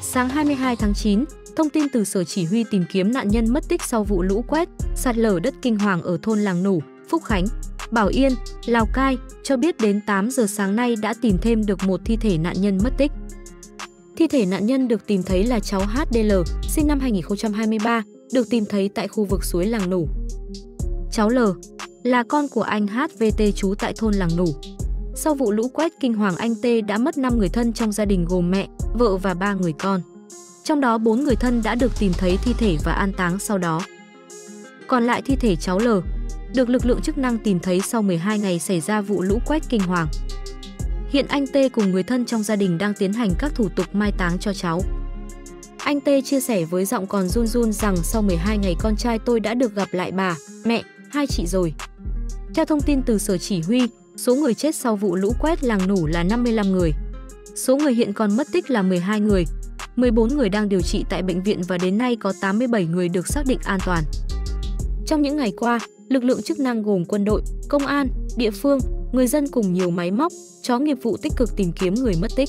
Sáng 22 tháng 9, thông tin từ Sở Chỉ huy tìm kiếm nạn nhân mất tích sau vụ lũ quét, sạt lở đất kinh hoàng ở thôn Làng Nủ, Phúc Khánh, Bảo Yên, Lào Cai cho biết đến 8 giờ sáng nay đã tìm thêm được một thi thể nạn nhân mất tích. Thi thể nạn nhân được tìm thấy là cháu HDL, sinh năm 2023, được tìm thấy tại khu vực suối Làng Nủ. Cháu L là con của anh HVT trú tại thôn Làng Nủ. Sau vụ lũ quét kinh hoàng anh Tê đã mất 5 người thân trong gia đình gồm mẹ, vợ và 3 người con. Trong đó 4 người thân đã được tìm thấy thi thể và an táng sau đó. Còn lại thi thể cháu L được lực lượng chức năng tìm thấy sau 12 ngày xảy ra vụ lũ quét kinh hoàng. Hiện anh Tê cùng người thân trong gia đình đang tiến hành các thủ tục mai táng cho cháu. Anh Tê chia sẻ với giọng còn run run rằng sau 12 ngày con trai tôi đã được gặp lại bà, mẹ, hai chị rồi. Theo thông tin từ Sở Chỉ huy, số người chết sau vụ lũ quét làng nủ là 55 người. Số người hiện còn mất tích là 12 người, 14 người đang điều trị tại bệnh viện và đến nay có 87 người được xác định an toàn. Trong những ngày qua, lực lượng chức năng gồm quân đội, công an, địa phương, người dân cùng nhiều máy móc, chó nghiệp vụ tích cực tìm kiếm người mất tích.